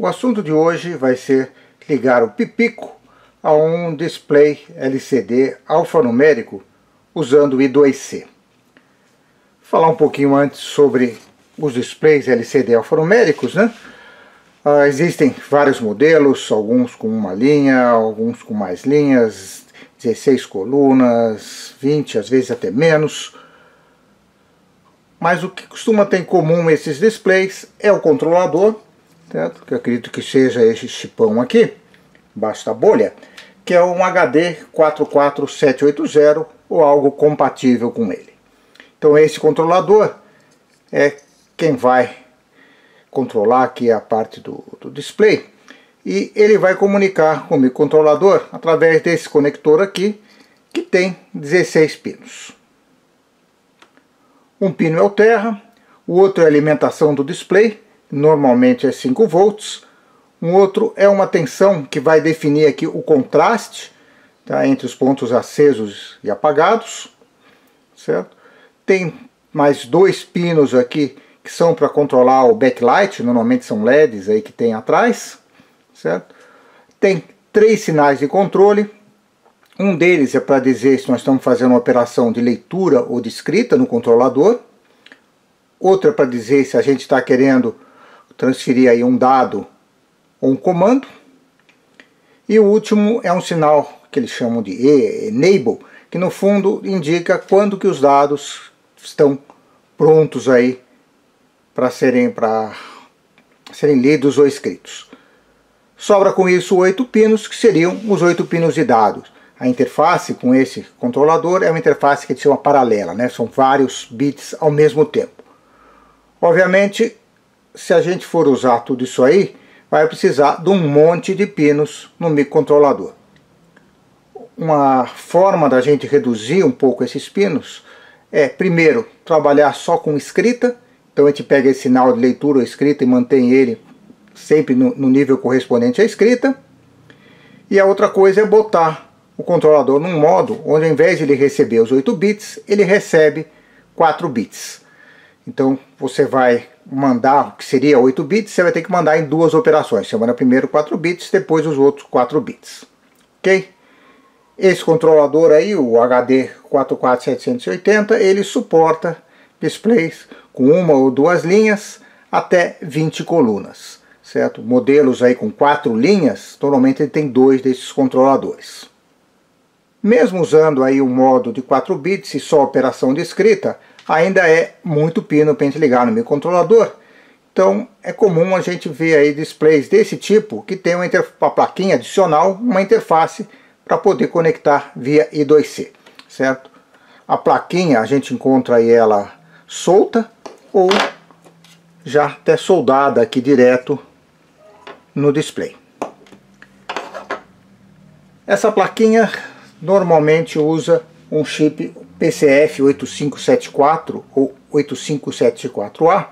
O assunto de hoje vai ser ligar o Pipico a um display LCD alfanumérico usando o I2C. Falar um pouquinho antes sobre os displays LCD alfanuméricos, né? Uh, existem vários modelos, alguns com uma linha, alguns com mais linhas, 16 colunas, 20, às vezes até menos. Mas o que costuma ter em comum esses displays é o controlador certo? que eu acredito que seja esse chipão aqui, da bolha, que é um HD 44780 ou algo compatível com ele. Então esse controlador é quem vai controlar aqui a parte do, do display e ele vai comunicar com o microcontrolador através desse conector aqui que tem 16 pinos. Um pino é o terra, o outro é a alimentação do display normalmente é 5 volts. Um outro é uma tensão que vai definir aqui o contraste tá, entre os pontos acesos e apagados, certo? Tem mais dois pinos aqui que são para controlar o backlight, normalmente são LEDs aí que tem atrás, certo? Tem três sinais de controle, um deles é para dizer se nós estamos fazendo uma operação de leitura ou de escrita no controlador, outro é para dizer se a gente está querendo transferir aí um dado ou um comando. E o último é um sinal que eles chamam de enable, que no fundo indica quando que os dados estão prontos aí para serem, para serem lidos ou escritos. Sobra com isso oito pinos, que seriam os oito pinos de dados. A interface com esse controlador é uma interface que se chama paralela, né? são vários bits ao mesmo tempo. Obviamente, se a gente for usar tudo isso aí, vai precisar de um monte de pinos no microcontrolador. Uma forma da gente reduzir um pouco esses pinos é, primeiro, trabalhar só com escrita. Então a gente pega esse sinal de leitura ou escrita e mantém ele sempre no, no nível correspondente à escrita. E a outra coisa é botar o controlador num modo onde ao invés de ele receber os 8 bits, ele recebe 4 bits. Então você vai mandar, que seria 8 bits, você vai ter que mandar em duas operações. Você manda primeiro 4 bits, depois os outros 4 bits. Ok? Esse controlador aí, o HD 44780, ele suporta displays com uma ou duas linhas até 20 colunas, certo? Modelos aí com quatro linhas, normalmente ele tem dois desses controladores. Mesmo usando aí o modo de 4 bits e só operação de escrita, ainda é muito pino para a gente ligar no microcontrolador. Então é comum a gente ver aí displays desse tipo que tem uma, uma plaquinha adicional, uma interface para poder conectar via I2C, certo? A plaquinha a gente encontra aí ela solta ou já até soldada aqui direto no display. Essa plaquinha normalmente usa um chip PCF 8574 ou 8574A,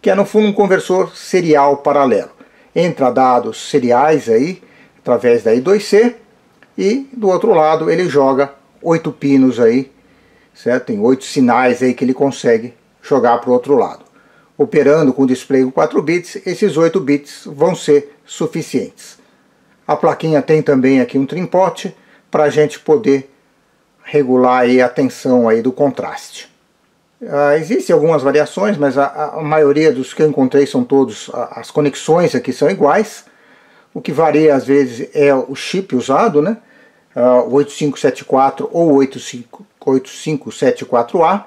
que é no fundo um conversor serial paralelo. Entra dados seriais aí, através da I2C, e do outro lado ele joga oito pinos aí, certo? Tem oito sinais aí que ele consegue jogar para o outro lado. Operando com display com 4 bits, esses 8 bits vão ser suficientes. A plaquinha tem também aqui um trimpote para a gente poder regular aí a tensão aí do contraste. Uh, existem algumas variações, mas a, a, maioria dos que eu encontrei são todos, as conexões aqui são iguais. O que varia às vezes é o chip usado, né? Uh, 8574 ou 85, 8574A.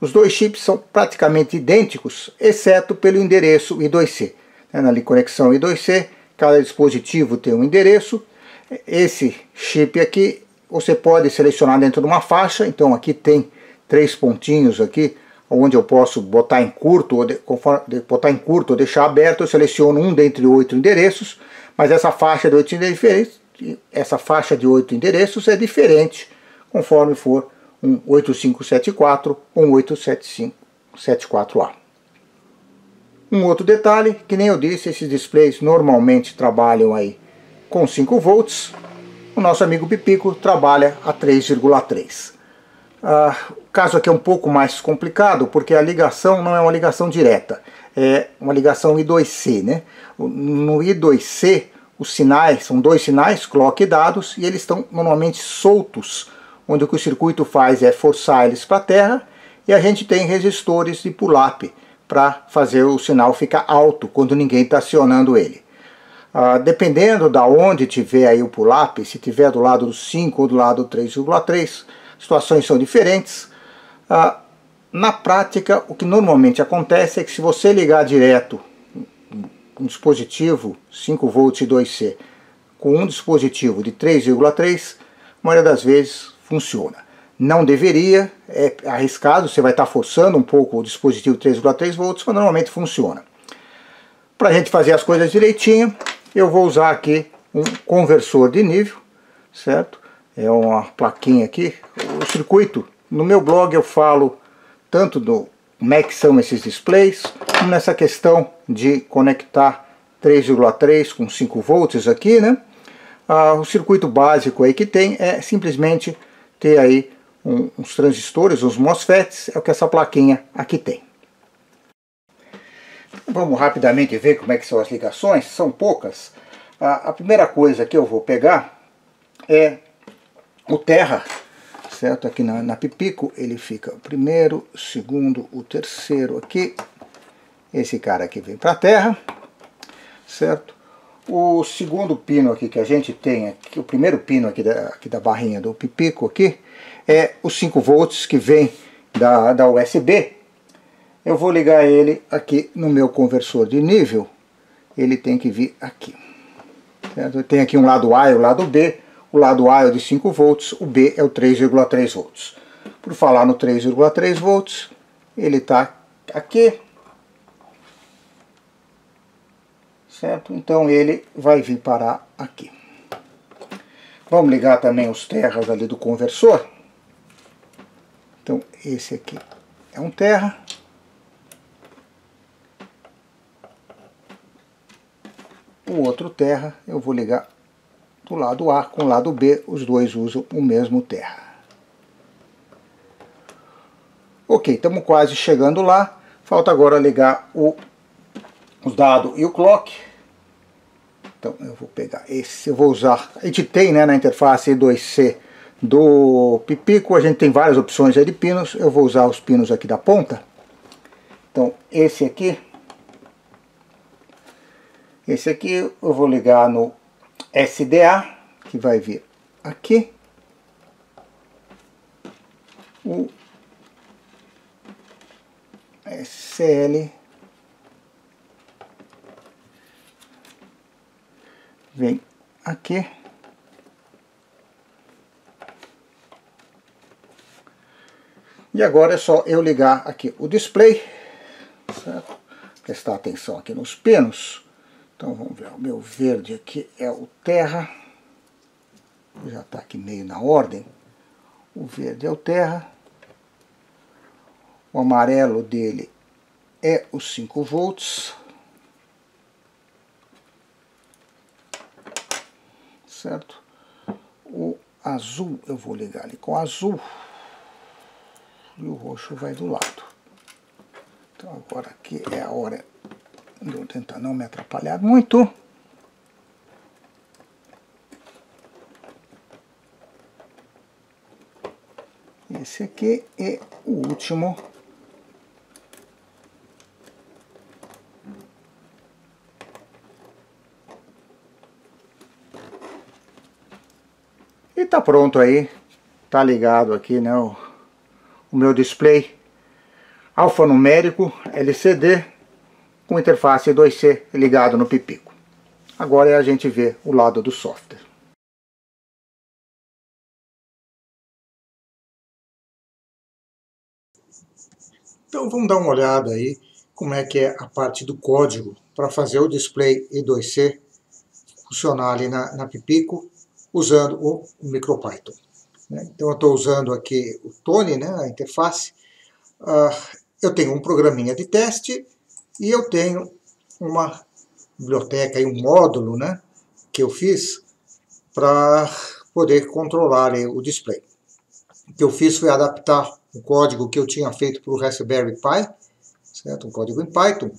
Os dois chips são praticamente idênticos, exceto pelo endereço I2C. Né? Na conexão I2C, cada dispositivo tem um endereço. Esse chip aqui você pode selecionar dentro de uma faixa, então aqui tem três pontinhos aqui, onde eu posso botar em curto, ou de, conforme, botar em curto ou deixar aberto, eu seleciono um dentre oito endereços, mas essa faixa de oito endereços, essa faixa de oito endereços é diferente conforme for um 8574 ou um 8574A. Um outro detalhe, que nem eu disse, esses displays normalmente trabalham aí com 5 volts, o nosso amigo Pipico trabalha a 3,3. Ah, o caso aqui é um pouco mais complicado porque a ligação não é uma ligação direta. é uma ligação I2C. Né? No I2C, os sinais, são dois sinais, clock e dados, e eles estão normalmente soltos, onde o que o circuito faz é forçar eles para a terra, e a gente tem resistores de pull-up para fazer o sinal ficar alto quando ninguém está acionando ele. Ah, dependendo da onde tiver aí o pull-up, se tiver do lado do 5 ou do lado do 3,3, situações são diferentes. Ah, na prática, o que normalmente acontece é que se você ligar direto um dispositivo 5 volts e 2C com um dispositivo de 3,3, a maioria das vezes funciona. Não deveria, é arriscado, você vai estar forçando um pouco o dispositivo 3,3 volts, mas normalmente funciona. Para a gente fazer as coisas direitinho, eu vou usar aqui um conversor de nível, certo? É uma plaquinha aqui. O circuito, no meu blog eu falo tanto do como é que são esses displays, como nessa questão de conectar 3,3 com 5 volts aqui, né? Ah, o circuito básico aí que tem é simplesmente ter aí um, uns transistores, uns MOSFETs, é o que essa plaquinha aqui tem. Vamos rapidamente ver como é que são as ligações, são poucas. A, a primeira coisa que eu vou pegar é o terra certo? Aqui na, na Pipico ele fica o primeiro, o segundo, o terceiro aqui. Esse cara aqui vem para a terra, certo? O segundo pino aqui que a gente tem, aqui, o primeiro pino aqui da, aqui da barrinha do Pipico aqui, é os 5 volts que vem da, da USB. Eu vou ligar ele aqui no meu conversor de nível, ele tem que vir aqui. Certo? Tem aqui um lado A e o lado B, o lado A é o de 5 volts, o B é o 3,3 volts. Por falar no 3,3 volts, ele está aqui. Certo? Então ele vai vir parar aqui. Vamos ligar também os terras ali do conversor. Então esse aqui é um terra. O outro terra eu vou ligar do lado A com o lado B, os dois usam o mesmo terra. Ok, estamos quase chegando lá. Falta agora ligar o, os dados e o clock. Então eu vou pegar esse, eu vou usar, a gente tem né, na interface E2C do Pipico, a gente tem várias opções de pinos, eu vou usar os pinos aqui da ponta. Então esse aqui, esse aqui eu vou ligar no SDA, que vai vir aqui, o SL vem aqui. E agora é só eu ligar aqui o display, certo? prestar atenção aqui nos pinos. Então vamos ver, o meu verde aqui é o terra, já está aqui meio na ordem. O verde é o terra, o amarelo dele é os 5 volts, certo? O azul eu vou ligar ali com azul e o roxo vai do lado. Então agora aqui é a hora Vou tentar não me atrapalhar muito. Esse aqui é o último. E tá pronto aí. Tá ligado aqui, né, o, o meu display alfanumérico LCD com interface 2C ligado no Pipico. Agora é a gente ver o lado do software. Então vamos dar uma olhada aí como é que é a parte do código para fazer o display I2C funcionar ali na, na Pipico usando o MicroPython. Né? Então eu estou usando aqui o Tony, né, a interface. Uh, eu tenho um programinha de teste e eu tenho uma biblioteca e um módulo né, que eu fiz para poder controlar o display. O que eu fiz foi adaptar o código que eu tinha feito para o Raspberry Pi, certo? um código em Python,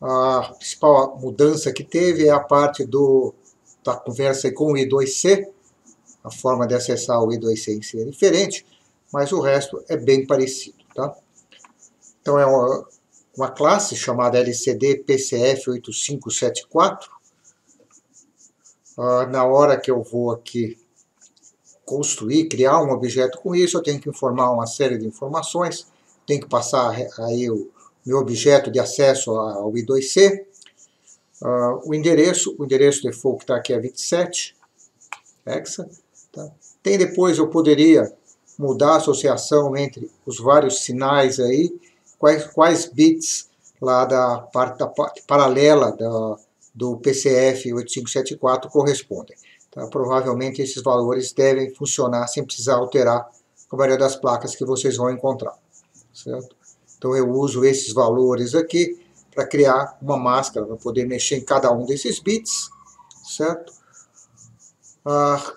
A principal mudança que teve é a parte do, da conversa com o I2C. A forma de acessar o I2C em si é diferente, mas o resto é bem parecido. Tá? Então é uma, uma classe chamada LCD PCF8574. Ah, na hora que eu vou aqui construir, criar um objeto com isso, eu tenho que informar uma série de informações, tenho que passar aí o meu objeto de acesso ao I2C, uh, ah, o endereço, o endereço default que está aqui é 27, hexa, tá? Tem depois, eu poderia mudar a associação entre os vários sinais aí, quais, quais bits lá da parte, da paralela da, do PCF 8574 correspondem. Tá? Provavelmente esses valores devem funcionar sem precisar alterar a maioria das placas que vocês vão encontrar. Certo? Então eu uso esses valores aqui para criar uma máscara, para poder mexer em cada um desses bits. Certo? Ah,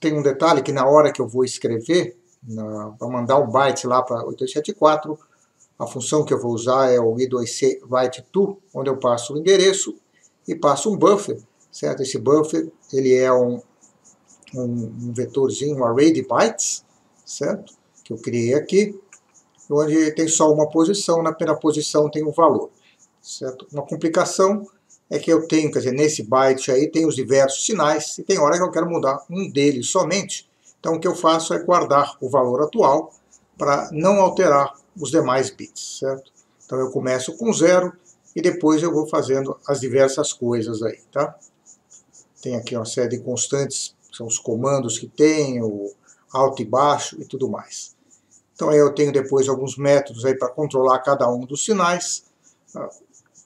tem um detalhe que na hora que eu vou escrever, para mandar um byte lá para 874, a função que eu vou usar é o i2c write to, onde eu passo o endereço e passo um buffer certo? Esse buffer ele é um, um, vetorzinho, um array de bytes, certo? Que eu criei aqui, onde tem só uma posição, na primeira posição tem um valor, certo? Uma complicação é que eu tenho, quer dizer, nesse byte aí tem os diversos sinais, e tem hora que eu quero mudar um deles somente, então o que eu faço é guardar o valor atual para não alterar os demais bits, certo? Então eu começo com zero e depois eu vou fazendo as diversas coisas aí, tá? tem aqui uma série de constantes, são os comandos que tem, o alto e baixo e tudo mais. Então aí eu tenho depois alguns métodos aí para controlar cada um dos sinais. Ah,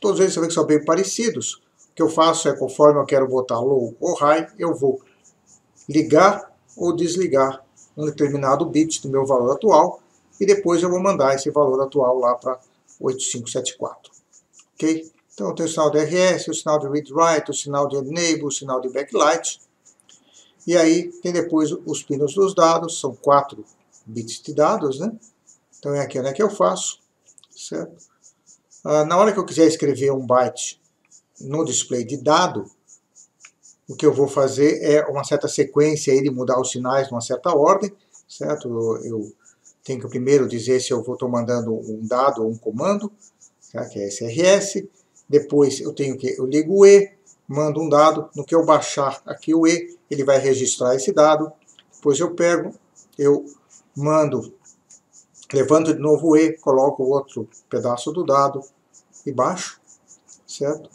todos eles são bem parecidos. O que eu faço é, conforme eu quero botar low ou high, eu vou ligar ou desligar um determinado bit do meu valor atual e depois eu vou mandar esse valor atual lá para 8574. Ok? Então tem o sinal de RS, o sinal de read-write, o sinal de enable, o sinal de backlight. E aí tem depois os pinos dos dados, são quatro bits de dados, né? Então é aqui onde é que eu faço, certo? Ah, na hora que eu quiser escrever um byte no display de dado, o que eu vou fazer é uma certa sequência aí de mudar os sinais numa certa ordem, certo? Eu, eu tenho que primeiro dizer se eu estou mandando um dado ou um comando, tá? que é SRS, depois eu tenho que eu ligo o E, mando um dado, no que eu baixar aqui o E, ele vai registrar esse dado. Depois eu pego, eu mando, levanto de novo o E, coloco outro pedaço do dado e baixo, certo?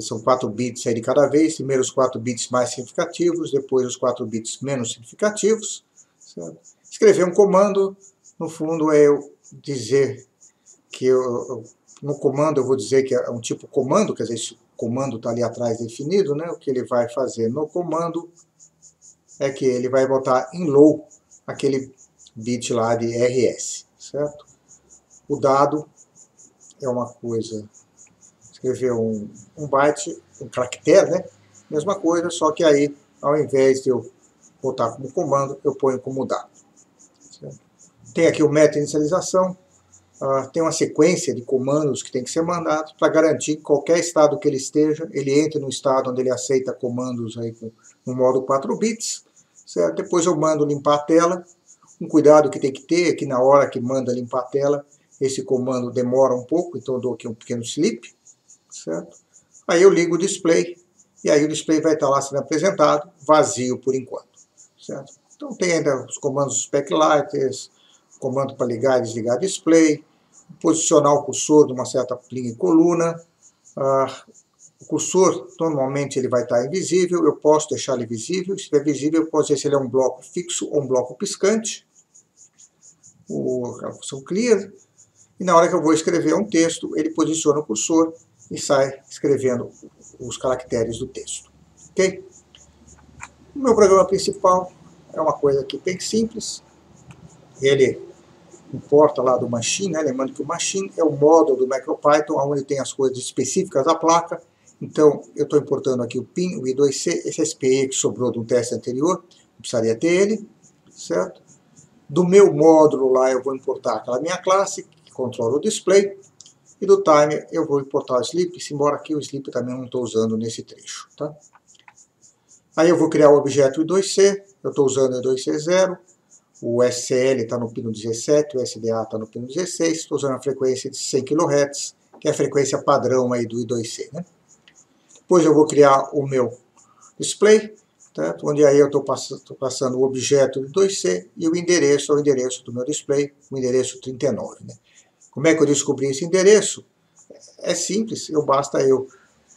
são 4 bits aí de cada vez, primeiro os 4 bits mais significativos, depois os 4 bits menos significativos. Certo? Escrever um comando, no fundo, é eu dizer que eu, no comando eu vou dizer que é um tipo comando, quer dizer, esse comando está ali atrás definido, né? O que ele vai fazer no comando é que ele vai botar em low aquele bit lá de RS, certo? O dado é uma coisa, escrever um, um byte, um caractere, né? Mesma coisa, só que aí, ao invés de eu botar como comando, eu ponho como dado. Tem aqui o método inicialização, Uh, tem uma sequência de comandos que tem que ser mandados para garantir que qualquer estado que ele esteja, ele entre no estado onde ele aceita comandos aí com, no modo 4 bits. Certo? Depois eu mando limpar a tela. Um cuidado que tem que ter é que na hora que manda limpar a tela, esse comando demora um pouco, então eu dou aqui um pequeno sleep. Certo? Aí eu ligo o display, e aí o display vai estar lá sendo apresentado, vazio por enquanto. Certo? Então tem ainda os comandos backlighters, comando para ligar e desligar display, posicionar o cursor numa certa linha e coluna. Ah, o cursor, normalmente, ele vai estar invisível, eu posso deixar ele visível. Se estiver visível, eu posso dizer se ele é um bloco fixo ou um bloco piscante. O, a função clear. E na hora que eu vou escrever um texto, ele posiciona o cursor e sai escrevendo os caracteres do texto. Ok? O meu programa principal é uma coisa aqui bem simples. Ele importa lá do machine, né? lembrando que o machine é o módulo do MicroPython, onde tem as coisas específicas da placa. Então, eu estou importando aqui o PIN, o I2C, esse SPE que sobrou de um teste anterior, precisaria ter ele, certo? Do meu módulo lá eu vou importar aquela minha classe, que controla o display. E do time eu vou importar o sleep, embora aqui o sleep também não estou usando nesse trecho. Tá? Aí eu vou criar o objeto I2C, eu estou usando o I2C0, o SL está no pino 17, o SDA está no pino 16, estou usando a frequência de 100 kHz, que é a frequência padrão aí do I2C. Né? Depois eu vou criar o meu display, tá? onde aí eu estou pass passando o objeto do 2C e o endereço o endereço do meu display, o endereço 39. Né? Como é que eu descobri esse endereço? É simples, eu basta eu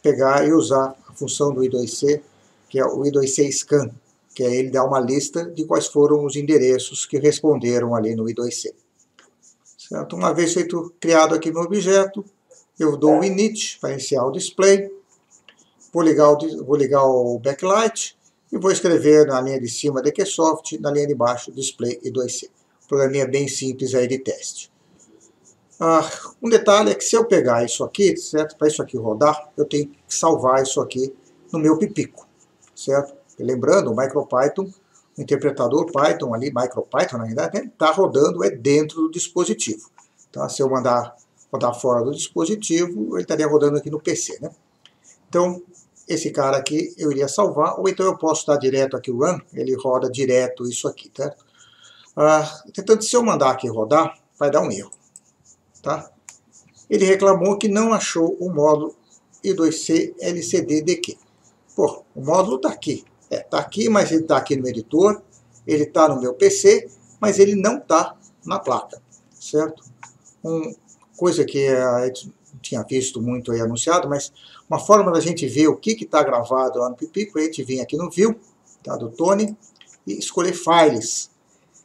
pegar e usar a função do I2C, que é o I2C scan, que é ele dar uma lista de quais foram os endereços que responderam ali no I2C. Certo? Uma vez feito criado aqui meu objeto, eu dou o init para iniciar o display, vou ligar o, vou ligar o backlight e vou escrever na linha de cima DQSoft, na linha de baixo display I2C. Programinha bem simples aí de teste. Ah, um detalhe é que se eu pegar isso aqui, certo? Para isso aqui rodar, eu tenho que salvar isso aqui no meu pipico, certo? E lembrando, o MicroPython, o interpretador Python ali, MicroPython na realidade, está né, rodando é dentro do dispositivo. Então, se eu mandar rodar fora do dispositivo, ele estaria rodando aqui no PC, né? Então, esse cara aqui eu iria salvar, ou então eu posso dar direto aqui o run, ele roda direto isso aqui, tá? Ah, tentando, se eu mandar aqui rodar, vai dar um erro, tá? Ele reclamou que não achou o módulo I2C LCD-DQ. Pô, o módulo está aqui. É, está aqui, mas ele está aqui no editor, ele está no meu PC, mas ele não está na placa, certo? Um, coisa que a gente tinha visto muito aí anunciado, mas uma forma da gente ver o que está gravado lá no Pipico, a gente vem aqui no View, tá, do Tony, e escolher Files.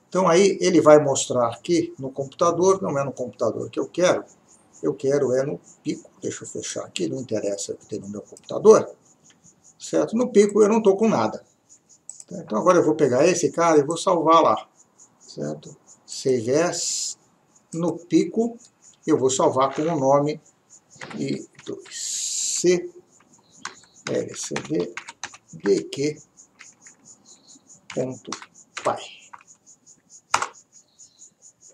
Então aí ele vai mostrar aqui no computador, não é no computador que eu quero, eu quero é no Pico, deixa eu fechar aqui, não interessa o que tem no meu computador, certo? No pico eu não estou com nada. Então agora eu vou pegar esse cara e vou salvar lá, certo? As, no pico eu vou salvar com o nome I2C LCD dq.py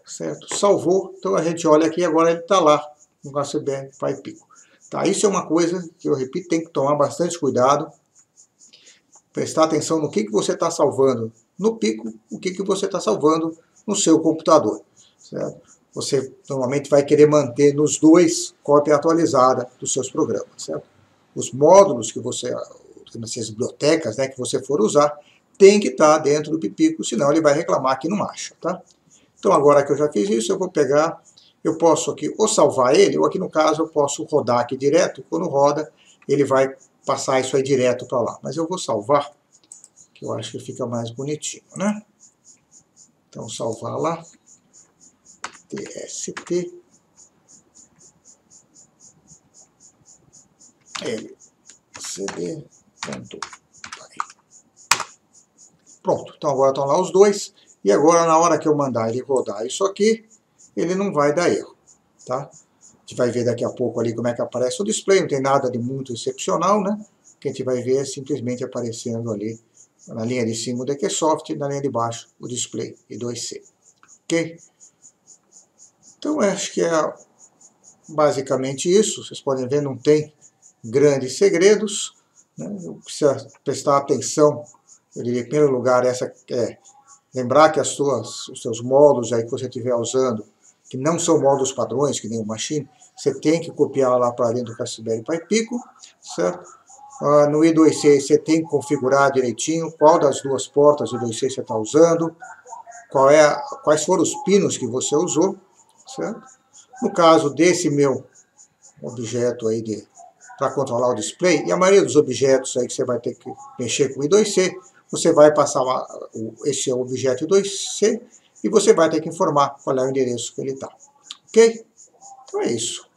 certo? Salvou, então a gente olha aqui agora ele está lá no HCBR Pico. Tá, isso é uma coisa que eu repito, tem que tomar bastante cuidado, prestar atenção no que, que você está salvando no pico, o que, que você está salvando no seu computador. Certo? Você normalmente vai querer manter nos dois cópia atualizada dos seus programas. Certo? Os módulos que você, as bibliotecas né, que você for usar, tem que estar tá dentro do Pipico, senão ele vai reclamar que não acha. Tá? Então agora que eu já fiz isso, eu vou pegar, eu posso aqui ou salvar ele, ou aqui no caso eu posso rodar aqui direto, quando roda ele vai passar isso aí direto para lá. Mas eu vou salvar, que eu acho que fica mais bonitinho, né? Então, salvar lá, tst, lcd.py. Pronto, então agora estão lá os dois, e agora na hora que eu mandar ele rodar isso aqui, ele não vai dar erro, tá? Gente vai ver daqui a pouco ali como é que aparece o display, não tem nada de muito excepcional, né? O que a gente vai ver é simplesmente aparecendo ali na linha de cima o DQSoft e na linha de baixo o display e 2C. Ok? Então acho que é basicamente isso. Vocês podem ver, não tem grandes segredos. Né? Precisa prestar atenção, eu diria, em primeiro lugar, essa é lembrar que as suas, os seus módulos aí que você estiver usando, que não são módulos padrões, que nem o Machine, você tem que copiar lá para dentro do Raspberry Pi Pico, certo? Uh, no I2C você tem que configurar direitinho qual das duas portas do I2C você está usando, qual é, quais foram os pinos que você usou, certo? No caso desse meu objeto aí de para controlar o display, e a maioria dos objetos aí que você vai ter que mexer com o I2C, você vai passar lá, esse objeto I2C, e você vai ter que informar qual é o endereço que ele está. Ok? Então é isso.